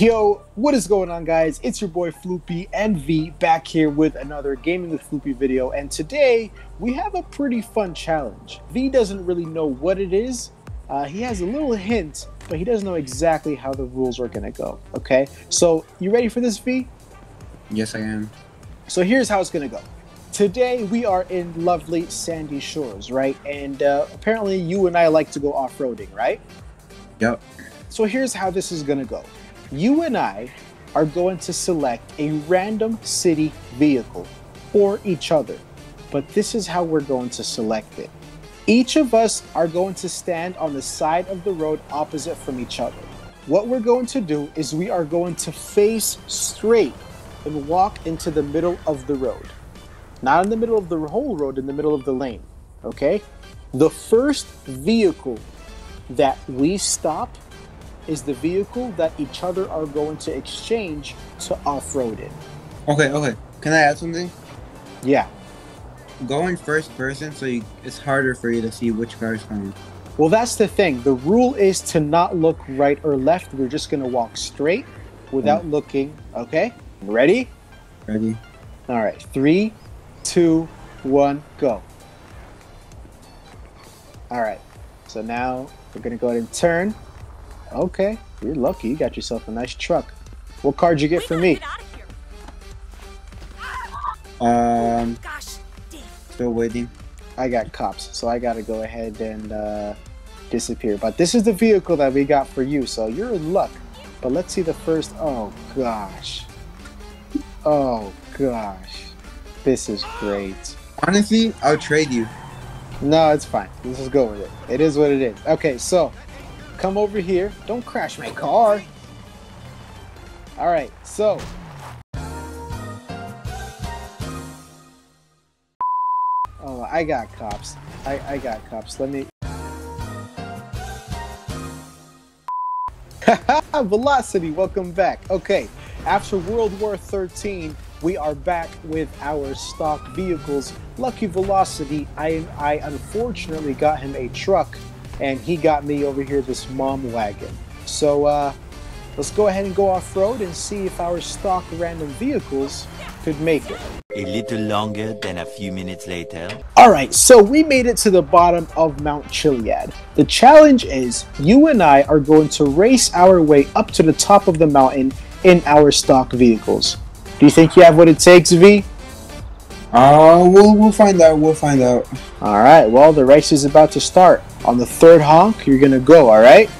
Yo, what is going on, guys? It's your boy Floopie and V back here with another Gaming with Floopie video. And today we have a pretty fun challenge. V doesn't really know what it is. Uh, he has a little hint, but he doesn't know exactly how the rules are going to go. Okay, so you ready for this, V? Yes, I am. So here's how it's going to go. Today we are in lovely sandy shores, right? And uh, apparently you and I like to go off roading, right? Yep. So here's how this is going to go you and I are going to select a random city vehicle for each other. But this is how we're going to select it. Each of us are going to stand on the side of the road opposite from each other. What we're going to do is we are going to face straight and walk into the middle of the road. Not in the middle of the whole road, in the middle of the lane. Okay? The first vehicle that we stop is the vehicle that each other are going to exchange to off-road in. Okay, okay. Can I add something? Yeah. Going first person, so you, it's harder for you to see which car is coming. Well, that's the thing. The rule is to not look right or left. We're just going to walk straight without mm. looking. Okay? Ready? Ready. All right. Three, two, one, go. All right. So now we're going to go ahead and turn. Okay, you're lucky. You got yourself a nice truck. What card you get for me? Um, Gosh, still waiting. I got cops, so I got to go ahead and uh, disappear. But this is the vehicle that we got for you, so you're in luck. But let's see the first. Oh gosh. Oh gosh. This is great. Honestly, I'll trade you. No, it's fine. Let's just go with it. It is what it is. Okay, so come over here. Don't crash my car. All right, so. Oh, I got cops. I, I got cops. Let me. Velocity, welcome back. Okay, after World War 13, we are back with our stock vehicles. Lucky Velocity, I, I unfortunately got him a truck and he got me over here this mom wagon. So uh, let's go ahead and go off road and see if our stock random vehicles could make it. A little longer than a few minutes later. Alright, so we made it to the bottom of Mount Chiliad. The challenge is you and I are going to race our way up to the top of the mountain in our stock vehicles. Do you think you have what it takes, V? Uh, we'll, we'll find out. We'll find out. All right. Well, the race is about to start. On the third honk, you're gonna go. All right.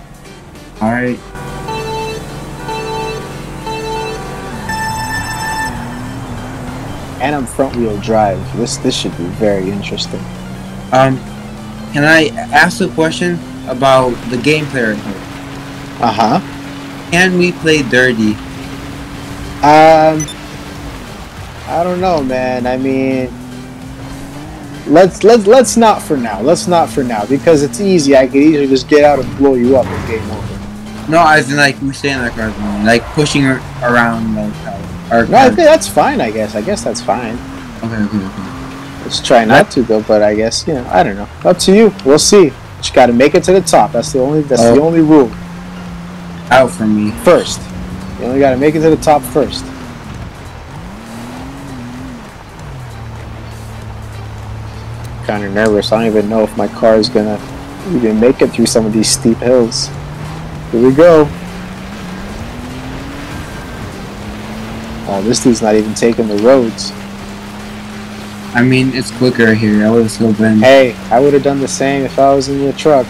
All right. And I'm front wheel drive. This this should be very interesting. Um, can I ask a question about the gameplay? Uh huh. Can we play dirty? Um. I don't know, man. I mean, let's let's let's not for now. Let's not for now because it's easy. I could easily just get out and blow you up and game over. No, as in like we stay in the car, like pushing her around like uh, our. No, I think that's fine. I guess. I guess that's fine. Okay, okay, okay. Let's try not to though, but I guess you know. I don't know. Up to you. We'll see. But you got to make it to the top. That's the only. That's oh. the only rule. Out for me. First. You only got to make it to the top first. Kind of nervous. I don't even know if my car is gonna even make it through some of these steep hills. Here we go. Oh, this dude's not even taking the roads. I mean, it's quicker here. I would have still been. Hey, I would have done the same if I was in your truck.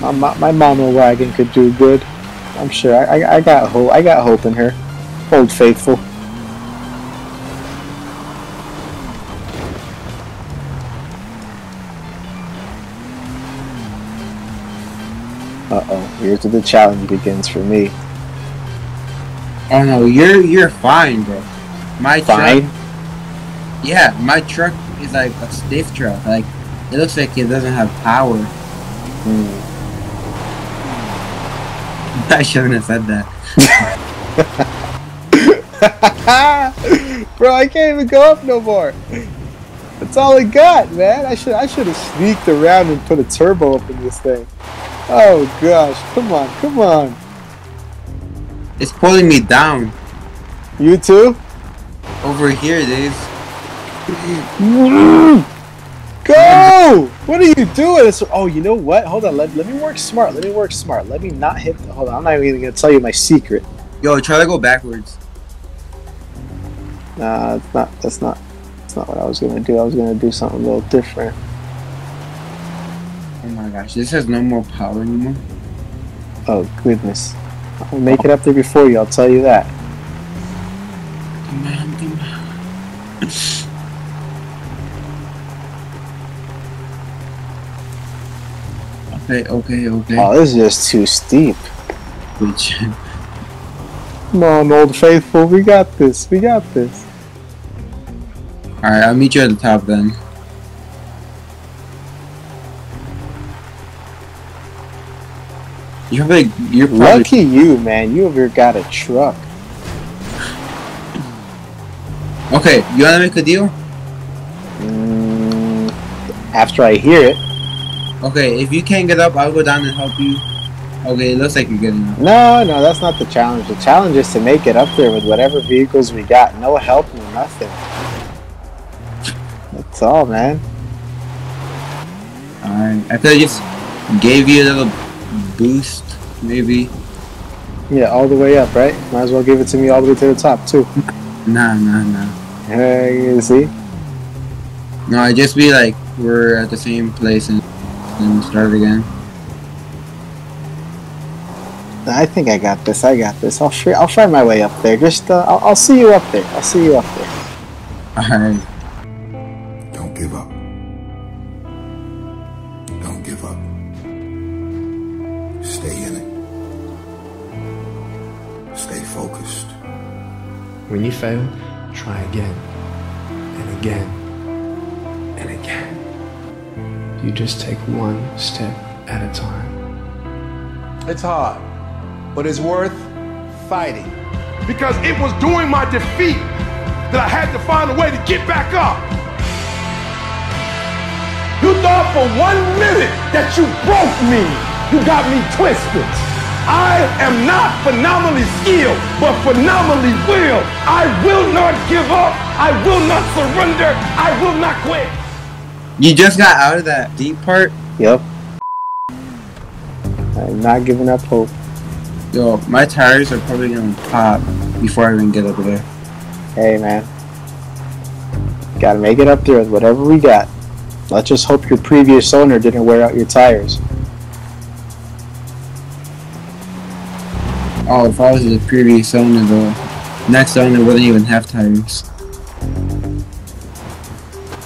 My, my, my mama wagon could do good. I'm sure. I, I, I got hope. I got hope in her. Old faithful. Here's where the challenge begins for me. Oh no, you're you're fine, bro. My fine? truck Yeah, my truck is like a stiff truck. Like it looks like it doesn't have power. Hmm. I shouldn't have said that. bro, I can't even go up no more. That's all I got, man. I should I should have sneaked around and put a turbo up in this thing. Oh gosh, come on, come on. It's pulling me down. You too? Over here, Dave. Go! What are you doing? It's, oh, you know what? Hold on. Let, let me work smart. Let me work smart. Let me not hit. The, hold on. I'm not even going to tell you my secret. Yo, try to go backwards. Nah, it's not. That's not. That's not what I was going to do. I was going to do something a little different. My gosh, this has no more power anymore. Oh goodness. I'll make it up there before you. I'll tell you that. On. Okay, okay, okay. Oh, this is just too steep. Which, Come on, old faithful. We got this. We got this. alright, I'll meet you at the top then. You're like, you're probably, Lucky you, man. You over here got a truck. okay, you wanna make a deal? Mm, after I hear it. Okay, if you can't get up, I'll go down and help you. Okay, it looks like you're getting up. No, no, that's not the challenge. The challenge is to make it up there with whatever vehicles we got. No help, no nothing. That's all, man. Alright, I could have just gave you a little boost, maybe. Yeah, all the way up, right? Might as well give it to me all the way to the top, too. Nah, nah, nah. Hey, you see? No, I just be like, we're at the same place and, and start again. I think I got this. I got this. I'll fi- I'll find my way up there. Just uh, I'll, I'll see you up there. I'll see you up there. Alright. Don't give up. When you fail, try again and again and again. You just take one step at a time. It's hard, but it's worth fighting. Because it was during my defeat that I had to find a way to get back up. You thought for one minute that you broke me. You got me twisted. I am not phenomenally skilled, but phenomenally will. I will not give up. I will not surrender. I will not quit. You just got out of that deep part? Yep. I'm not giving up hope. Yo, my tires are probably gonna pop before I even get over there. Hey, man. Gotta make it up there with whatever we got. Let's just hope your previous owner didn't wear out your tires. Oh, if I was the previous owner, the next owner wouldn't even have tires.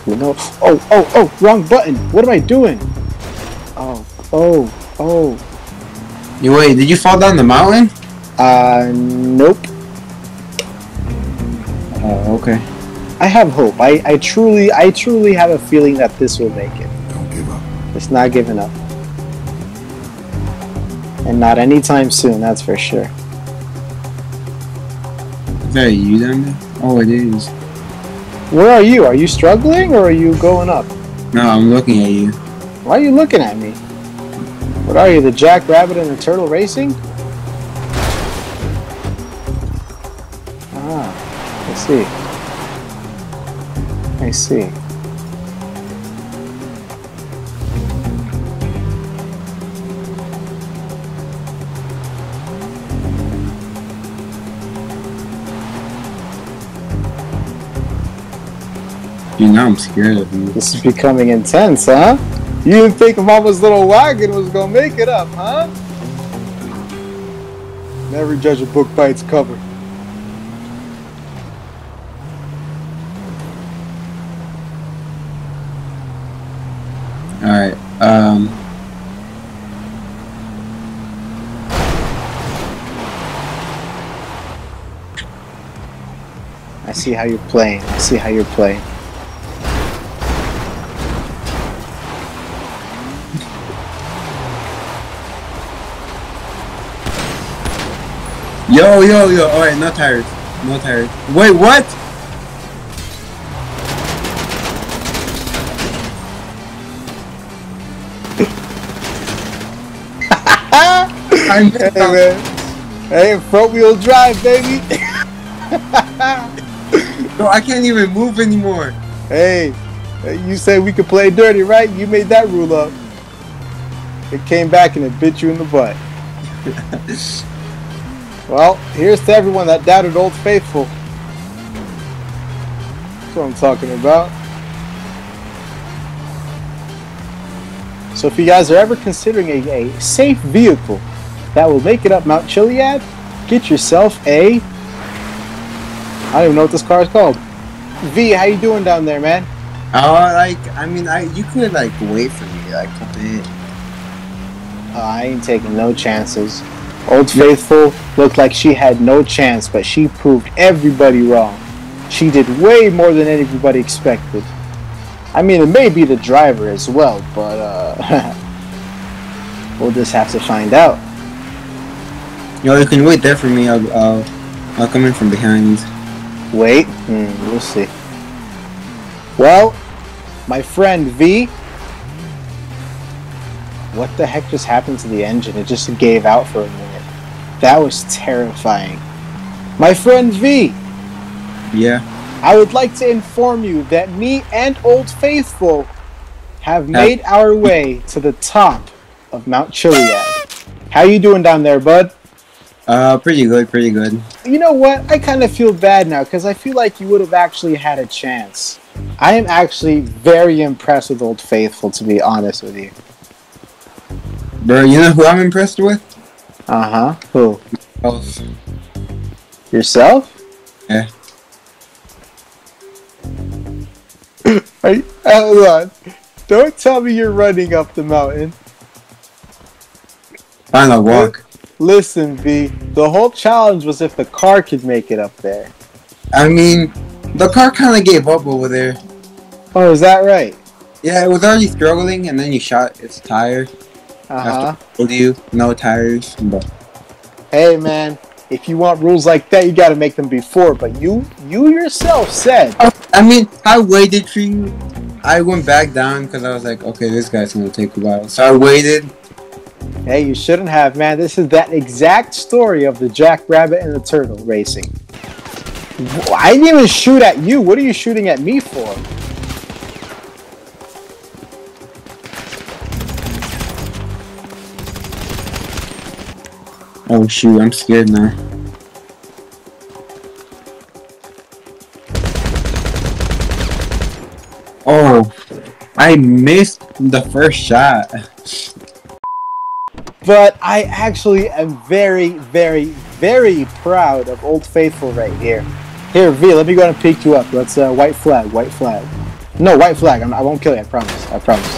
You know? Oh, oh, oh! Wrong button. What am I doing? Oh, oh, oh. You wait, did you fall down the mountain? Uh, nope. Oh, okay. I have hope. I, I truly, I truly have a feeling that this will make it. Don't give up. It's not giving up. And not anytime soon, that's for sure. Is that you down there? Oh, it is. Where are you? Are you struggling or are you going up? No, I'm looking at you. Why are you looking at me? What are you, the Jackrabbit and the Turtle Racing? Ah, I see. I see. Dude, now I'm scared of you. This is becoming intense, huh? You didn't think Mama's little wagon was gonna make it up, huh? Never judge a book by its cover. Alright, um... I see how you're playing. I see how you're playing. Yo, yo, yo. Alright, no tires. No tires. Wait, what? I missed Hey, out. man. Hey, front wheel drive, baby. Bro, I can't even move anymore. hey, you said we could play dirty, right? You made that rule up. It came back and it bit you in the butt. well, here's to everyone that doubted Old Faithful. That's what I'm talking about. So if you guys are ever considering a, a safe vehicle that will make it up Mount Chiliad, get yourself a I don't even know what this car is called. V, how you doing down there, man? Oh, like I mean, I you could like wait for me like. Uh, I ain't taking no chances. Old Faithful looked like she had no chance, but she proved everybody wrong. She did way more than anybody expected. I mean, it may be the driver as well, but uh, we'll just have to find out. Yo, you can wait there for me. I'll I'll, I'll come in from behind. Wait, hmm, we'll see. Well, my friend V, what the heck just happened to the engine? It just gave out for a minute. That was terrifying. My friend V, Yeah. I would like to inform you that me and Old Faithful have made our way to the top of Mount Chiliad. How you doing down there, bud? Uh, pretty good, pretty good. You know what? I kind of feel bad now because I feel like you would have actually had a chance. I am actually very impressed with Old Faithful, to be honest with you. Bro, you know who I'm impressed with? Uh huh. Who? Oh, Yourself? Yeah. Are you, hold on. Don't tell me you're running up the mountain. I'm not walk. Listen, V. The whole challenge was if the car could make it up there. I mean, the car kind of gave up over there. Oh, is that right? Yeah, it was already struggling, and then you shot its tire. Uh huh. After told you no tires, but Hey, man. If you want rules like that, you got to make them before. But you, you yourself said I mean, I waited for you. I went back down because I was like, okay, this guy's gonna take a while. So I waited. Hey, you shouldn't have, man. This is that exact story of the Jackrabbit and the Turtle racing. I didn't even shoot at you. What are you shooting at me for? Oh shoot, I'm scared now. Oh, I missed the first shot. But I actually am very, very, very proud of Old Faithful right here. Here, V, let me go and pick you up. Let's uh, white flag, white flag. No, white flag. I'm, I won't kill you. I promise. I promise.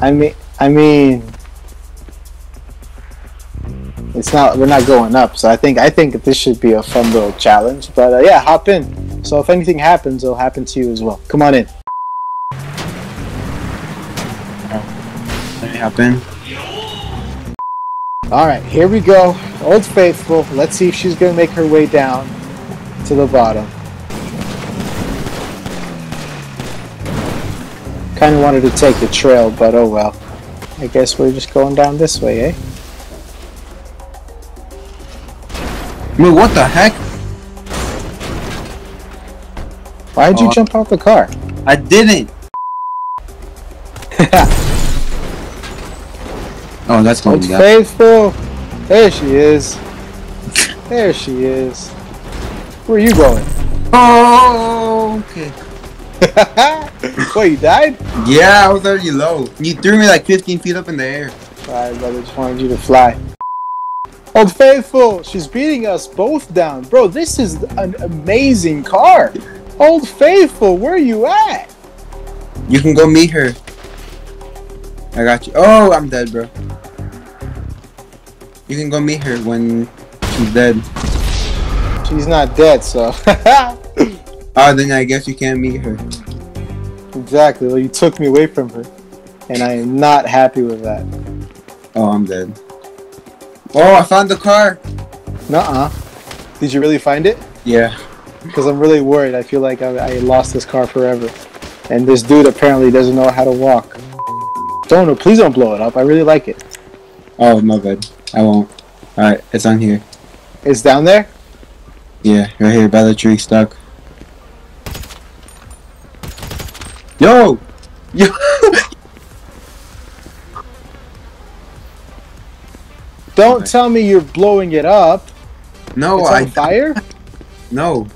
I mean, I mean, it's not. We're not going up, so I think I think this should be a fun little challenge. But uh, yeah, hop in. So if anything happens, it'll happen to you as well. Come on in. Let me hop in. All right, here we go. Old Faithful. Let's see if she's going to make her way down to the bottom. Kind of wanted to take the trail, but oh well. I guess we're just going down this way, eh? Wait, what the heck? Why'd you Oh. jump out the car? I didn't. Oh, that's going to be Faithful. There she is. There she is. Where are you going? Oh, okay. Wait, you died? Yeah, I was already low. You threw me like 15 feet up in the air. Alright, brother, just wanted you to fly. Old Faithful, she's beating us both down. Bro, this is an amazing car. Old Faithful, where are you at? You can go meet her. I got you. Oh, I'm dead, bro. You can go meet her when she's dead. She's not dead, so. Oh, then I guess you can't meet her. exactly. Well, you took me away from her. And I am not happy with that. Oh, I'm dead. Oh, I found the car. Nuh uh. Did you really find it? Yeah. Because I'm really worried. I feel like I, I lost this car forever. And this dude apparently doesn't know how to walk. Don't, please don't blow it up. I really like it. Oh, my bad. I won't. Alright, it's on here. It's down there? Yeah, right here by the tree stuck. Yo! Yo! Don't Okay. tell me you're blowing it up. no, it's I on fire? no.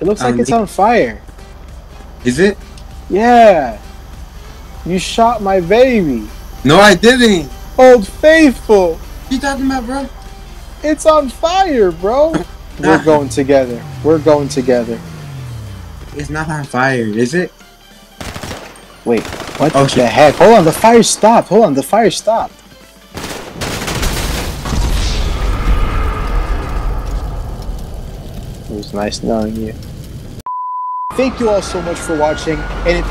It looks Um, like it's on fire. Is it? Yeah. You shot my baby. No, I didn't. Old Faithful. What you talking about, bro? It's on fire, bro. We're going together. We're going together. It's not on fire, is it? Wait, what Oh, the shit. heck? Hold on, the fire stopped. Hold on, the fire stopped. It was nice knowing you. Thank you all so much for watching, and